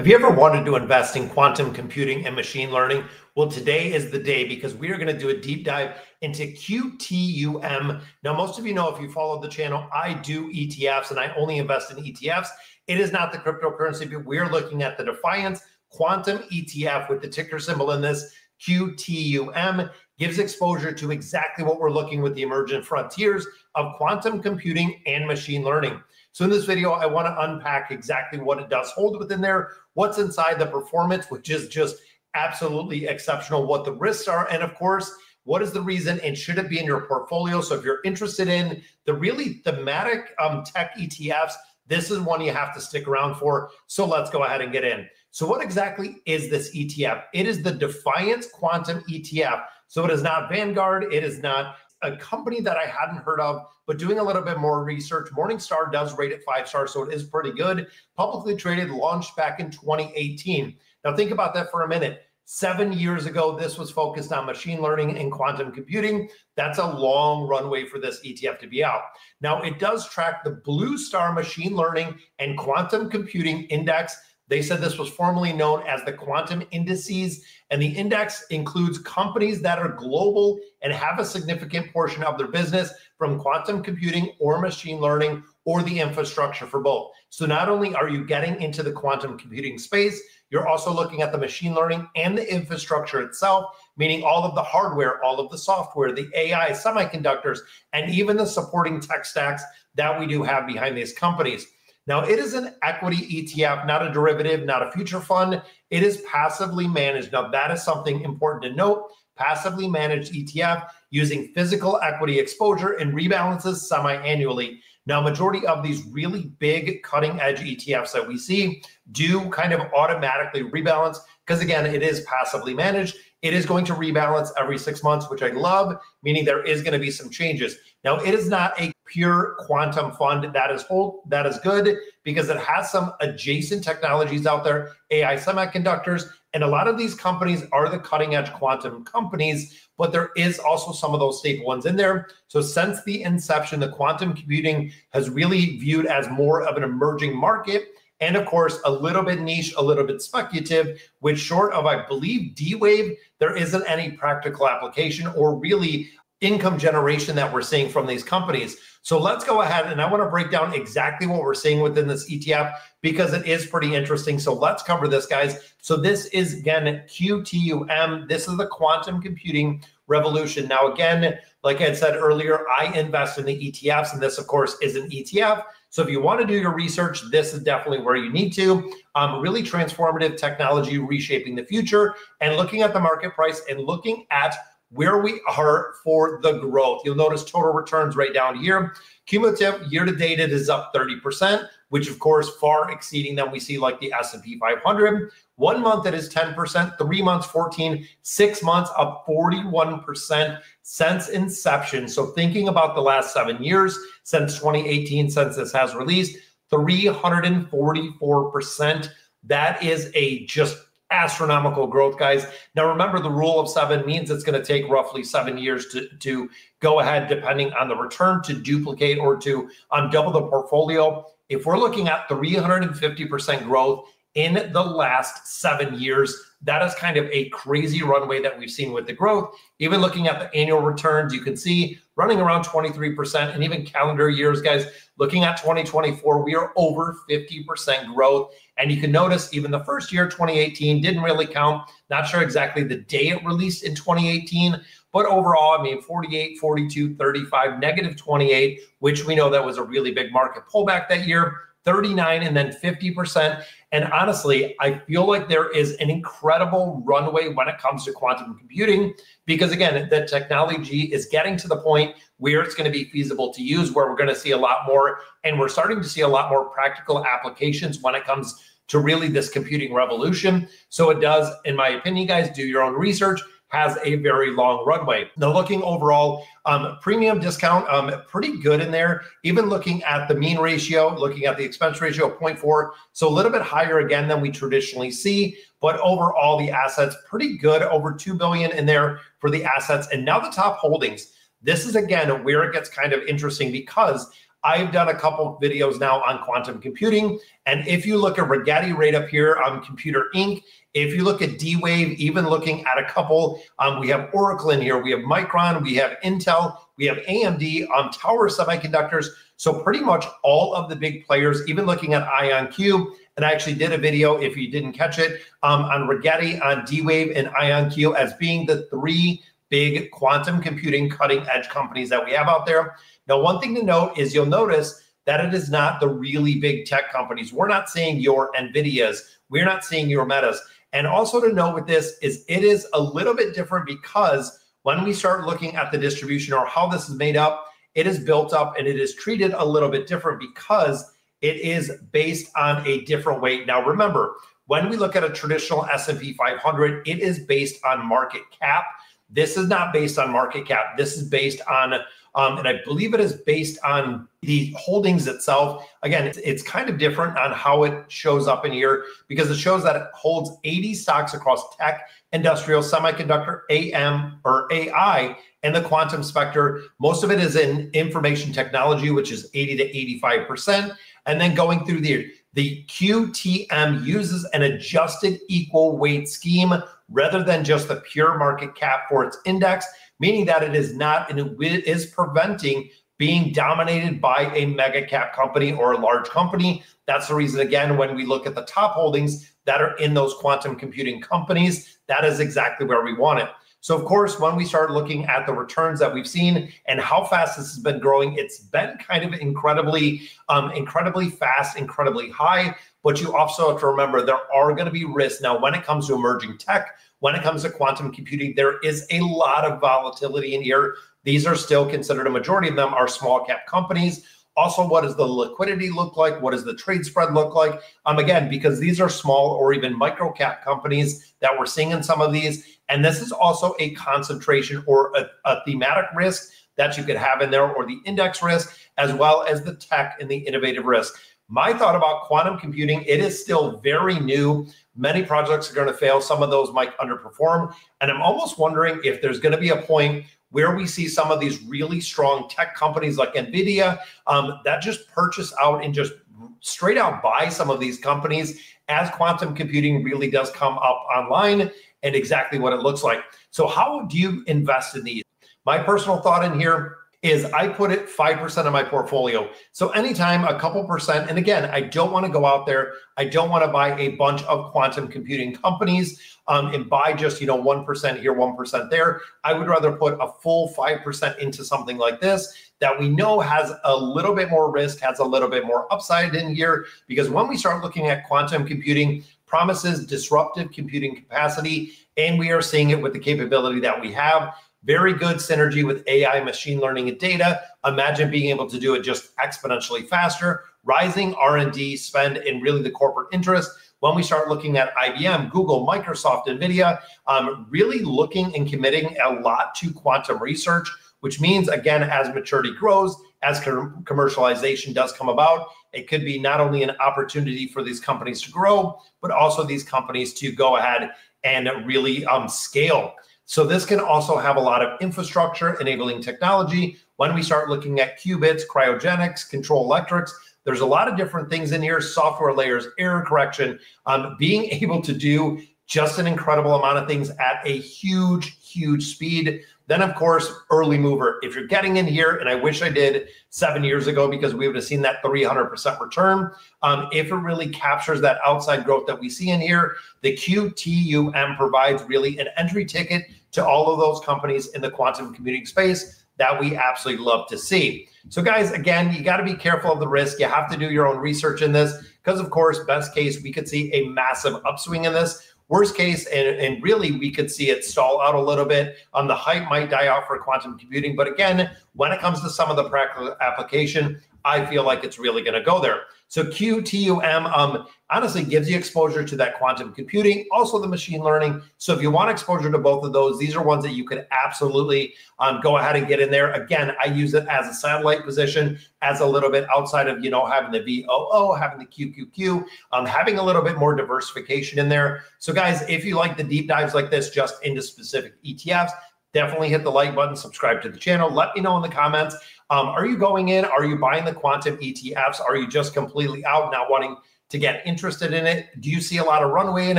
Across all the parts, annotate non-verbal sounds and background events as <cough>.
Have you ever wanted to invest in quantum computing and machine learning? Well, today is the day because we are going to do a deep dive into QTUM. Now, most of you know if you follow the channel, I do ETFs and I only invest in ETFs. It is not the cryptocurrency, but we're looking at the Defiance Quantum ETF with the ticker symbol in this QTUM gives exposure to exactly what we're looking with the emergent frontiers of quantum computing and machine learning. So in this video, I want to unpack exactly what it does hold within there, what's inside the performance, which is just absolutely exceptional, what the risks are, and of course, what is the reason and should it be in your portfolio? So if you're interested in the really thematic um, tech ETFs, this is one you have to stick around for. So let's go ahead and get in. So what exactly is this ETF? It is the Defiance Quantum ETF. So it is not Vanguard. It is not a company that I hadn't heard of, but doing a little bit more research, Morningstar does rate it five stars, so it is pretty good. Publicly traded, launched back in 2018. Now, think about that for a minute. Seven years ago, this was focused on machine learning and quantum computing. That's a long runway for this ETF to be out. Now, it does track the Blue Star Machine Learning and Quantum Computing Index they said this was formerly known as the quantum indices, and the index includes companies that are global and have a significant portion of their business from quantum computing or machine learning or the infrastructure for both. So not only are you getting into the quantum computing space, you're also looking at the machine learning and the infrastructure itself, meaning all of the hardware, all of the software, the AI, semiconductors, and even the supporting tech stacks that we do have behind these companies. Now, it is an equity ETF, not a derivative, not a future fund. It is passively managed. Now, that is something important to note. Passively managed ETF using physical equity exposure and rebalances semi annually. Now, majority of these really big cutting edge ETFs that we see do kind of automatically rebalance because, again, it is passively managed. It is going to rebalance every six months, which I love, meaning there is going to be some changes. Now, it is not a pure quantum fund. That is whole, that is good because it has some adjacent technologies out there, AI semiconductors, and a lot of these companies are the cutting edge quantum companies, but there is also some of those staple ones in there. So since the inception, the quantum computing has really viewed as more of an emerging market. And of course, a little bit niche, a little bit speculative, which short of, I believe, D Wave, there isn't any practical application or really income generation that we're seeing from these companies. So let's go ahead and I want to break down exactly what we're seeing within this ETF because it is pretty interesting. So let's cover this, guys. So this is again QTUM. This is the quantum computing revolution. Now, again, like I said earlier, I invest in the ETFs, and this, of course, is an ETF. So if you want to do your research, this is definitely where you need to. Um, really transformative technology reshaping the future and looking at the market price and looking at where we are for the growth. You'll notice total returns right down here. Cumulative year to date, it is up 30%, which of course far exceeding than we see like the S&P 500. One month it is 10%, three months 14, six months up 41% since inception. So thinking about the last seven years since 2018, since this has released, 344%. That is a just astronomical growth, guys. Now, remember, the rule of seven means it's going to take roughly seven years to, to go ahead, depending on the return, to duplicate or to um, double the portfolio. If we're looking at 350% growth in the last seven years, that is kind of a crazy runway that we've seen with the growth. Even looking at the annual returns, you can see running around 23%, and even calendar years, guys, looking at 2024, we are over 50% growth. And you can notice even the first year, 2018, didn't really count. Not sure exactly the day it released in 2018, but overall, I mean, 48, 42, 35, negative 28, which we know that was a really big market pullback that year. 39 and then 50%. And honestly, I feel like there is an incredible runway when it comes to quantum computing because, again, the technology is getting to the point where it's going to be feasible to use, where we're going to see a lot more. And we're starting to see a lot more practical applications when it comes to really this computing revolution. So it does, in my opinion, guys, do your own research has a very long runway. Now, looking overall, um, premium discount, um, pretty good in there. Even looking at the mean ratio, looking at the expense ratio of 0.4, so a little bit higher again than we traditionally see. But overall, the assets pretty good, over two billion in there for the assets. And now the top holdings. This is again where it gets kind of interesting because I've done a couple videos now on quantum computing. And if you look at Rigetti right up here on Computer Inc., if you look at D-Wave, even looking at a couple, um, we have Oracle in here, we have Micron, we have Intel, we have AMD, um, Tower Semiconductors. So pretty much all of the big players, even looking at IonQ, and I actually did a video, if you didn't catch it, um, on Rigetti, on D-Wave, and IonQ as being the three big quantum computing cutting edge companies that we have out there. Now, one thing to note is you'll notice that it is not the really big tech companies. We're not seeing your NVIDIAs, we're not seeing your Metas. And also to note with this is it is a little bit different because when we start looking at the distribution or how this is made up, it is built up and it is treated a little bit different because it is based on a different weight. Now, remember, when we look at a traditional S&P 500, it is based on market cap. This is not based on market cap. This is based on, um, and I believe it is based on the holdings itself. Again, it's, it's kind of different on how it shows up in here because it shows that it holds 80 stocks across tech, industrial, semiconductor, AM or AI, and the quantum sector. Most of it is in information technology, which is 80 to 85%. And then going through the the QTM uses an adjusted equal weight scheme rather than just the pure market cap for its index, meaning that it is not and it is preventing being dominated by a mega cap company or a large company. That's the reason, again, when we look at the top holdings that are in those quantum computing companies, that is exactly where we want it. So, of course, when we start looking at the returns that we've seen and how fast this has been growing, it's been kind of incredibly, um, incredibly fast, incredibly high. But you also have to remember there are going to be risks. Now, when it comes to emerging tech, when it comes to quantum computing, there is a lot of volatility in here. These are still considered a majority of them are small cap companies. Also, what does the liquidity look like? What does the trade spread look like? Um, again, because these are small or even micro cap companies that we're seeing in some of these. And this is also a concentration or a, a thematic risk that you could have in there, or the index risk, as well as the tech and the innovative risk. My thought about quantum computing, it is still very new. Many projects are going to fail. Some of those might underperform. And I'm almost wondering if there's going to be a point where we see some of these really strong tech companies like NVIDIA um, that just purchase out and just straight out buy some of these companies as quantum computing really does come up online and exactly what it looks like. So, how do you invest in these? My personal thought in here is I put it 5% of my portfolio. So anytime a couple percent, and again, I don't want to go out there. I don't want to buy a bunch of quantum computing companies um, and buy just, you know, 1% here, 1% there. I would rather put a full 5% into something like this that we know has a little bit more risk, has a little bit more upside in here. Because when we start looking at quantum computing, promises disruptive computing capacity, and we are seeing it with the capability that we have very good synergy with AI, machine learning, and data. Imagine being able to do it just exponentially faster. Rising R&D spend and really the corporate interest. When we start looking at IBM, Google, Microsoft, NVIDIA, um, really looking and committing a lot to quantum research, which means, again, as maturity grows, as com- commercialization does come about, it could be not only an opportunity for these companies to grow, but also these companies to go ahead and really um, scale. So this can also have a lot of infrastructure enabling technology. When we start looking at qubits, cryogenics, control electrics, there's a lot of different things in here, software layers, error correction, um, being <laughs> able to do just an incredible amount of things at a huge, huge speed. Then, of course, early mover. If you're getting in here, and I wish I did seven years ago because we would have seen that 300% return. Um, if it really captures that outside growth that we see in here, the QTUM provides really an entry ticket to all of those companies in the quantum computing space that we absolutely love to see. So, guys, again, you got to be careful of the risk. You have to do your own research in this because, of course, best case, we could see a massive upswing in this. Worst case, and, and really, we could see it stall out a little bit. Um, the hype might die off for quantum computing. But again, when it comes to some of the practical application, I feel like it's really going to go there. So QTUM um, honestly gives you exposure to that quantum computing, also the machine learning. So if you want exposure to both of those, these are ones that you could absolutely um, go ahead and get in there. Again, I use it as a satellite position, as a little bit outside of you know having the VOO, having the QQQ, um, having a little bit more diversification in there. So guys, if you like the deep dives like this, just into specific ETFs definitely hit the like button, subscribe to the channel. Let me know in the comments. Um, are you going in? Are you buying the quantum ETFs? Are you just completely out, not wanting to get interested in it? Do you see a lot of runway in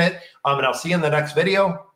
it? Um, and I'll see you in the next video.